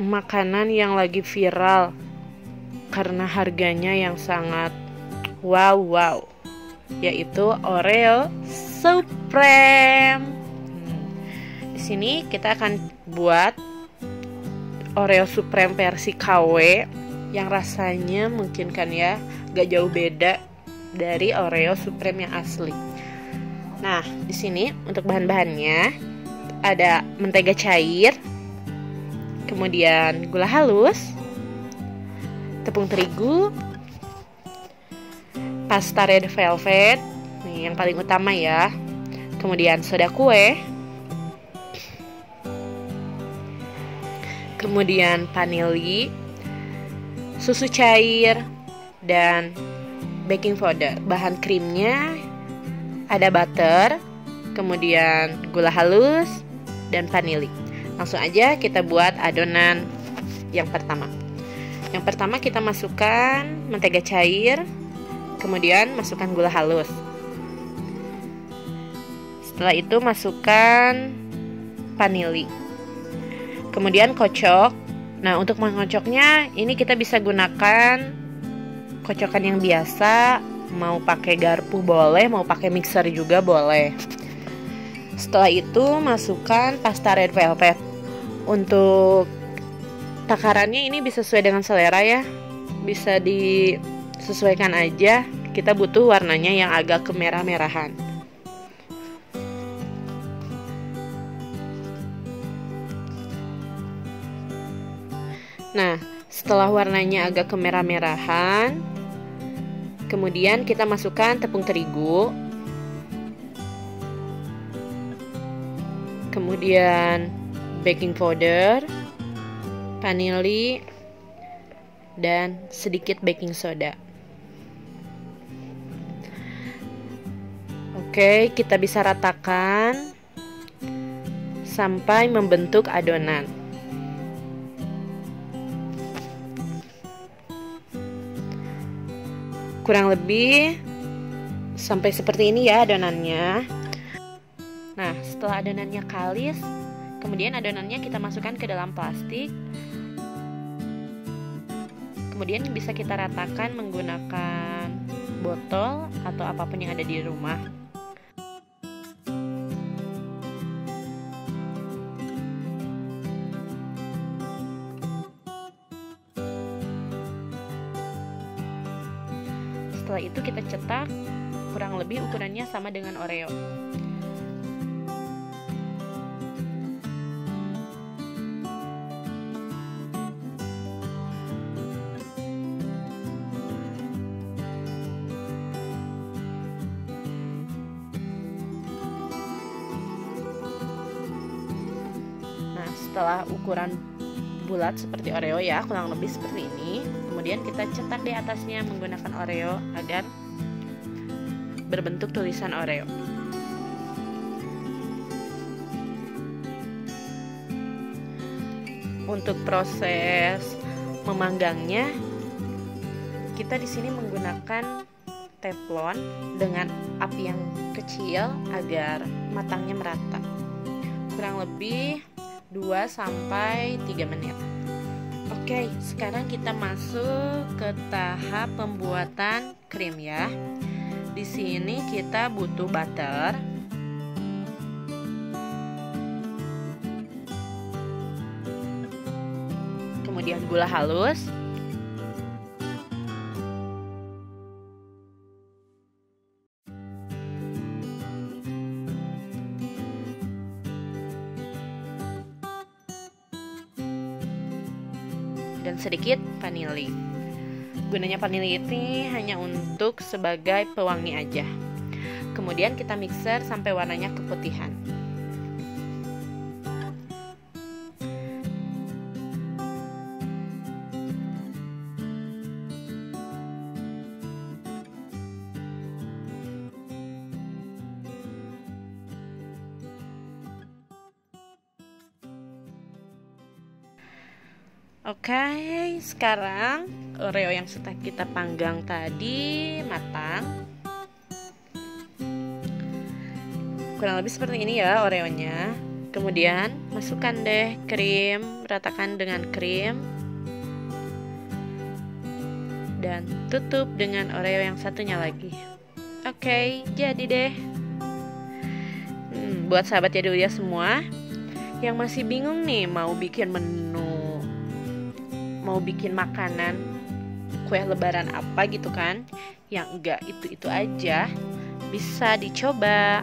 makanan yang lagi viral karena harganya yang sangat wow wow yaitu Oreo Supreme. Hmm. Di sini kita akan buat Oreo Supreme versi KW yang rasanya mungkin kan ya gak jauh beda dari Oreo Supreme yang asli. Nah, di sini untuk bahan-bahannya ada mentega cair, kemudian gula halus, tepung terigu, pasta red velvet, nih yang paling utama ya. Kemudian soda kue, kemudian vanili, susu cair, dan baking powder. Bahan krimnya ada butter, kemudian gula halus, dan vanili. Langsung aja kita buat adonan yang pertama. Yang pertama kita masukkan mentega cair, kemudian masukkan gula halus. Setelah itu masukkan vanili. Kemudian kocok. Nah, untuk mengocoknya ini kita bisa gunakan kocokan yang biasa, mau pakai garpu boleh, mau pakai mixer juga boleh. Setelah itu masukkan pasta red velvet. Untuk takarannya ini bisa sesuai dengan selera ya. Bisa disesuaikan aja. Kita butuh warnanya yang agak kemerah-merahan. Nah, setelah warnanya agak kemerah-merahan, kemudian kita masukkan tepung terigu, kemudian baking powder, vanili, dan sedikit baking soda. Oke, kita bisa ratakan sampai membentuk adonan. kurang lebih sampai seperti ini ya adonannya nah setelah adonannya kalis kemudian adonannya kita masukkan ke dalam plastik. Kemudian bisa kita ratakan menggunakan botol atau apa pun yang ada di rumah. Setelah itu kita cetak kurang lebih ukurannya sama dengan Oreo setelah ukuran bulat seperti Oreo ya, kurang lebih seperti ini. Kemudian kita cetak di atasnya menggunakan Oreo agar berbentuk tulisan Oreo. Untuk proses memanggangnya kita di sini menggunakan teflon dengan api yang kecil agar matangnya merata. Kurang lebih 2 sampai 3 menit Oke, sekarang kita masuk ke tahap pembuatan krim ya. Di sini kita butuh butter. Kemudian gula halus. Dan sedikit vanili. Gunanya vanili ini hanya untuk sebagai pewangi aja. Kemudian kita mixer sampai warnanya keputihan. Oke, sekarang Oreo yang sudah kita panggang tadi matang. Kurang lebih seperti ini ya Oreonya. Kemudian masukkan deh krim ratakan dengan krim dan tutup dengan oreo yang satunya lagi oke jadi deh hmm, buat sahabat jadi ya semua yang masih bingung nih mau bikin menu mau bikin makanan kue lebaran apa gitu kan? Yang enggak itu-itu aja. Bisa dicoba